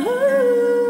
Ooh.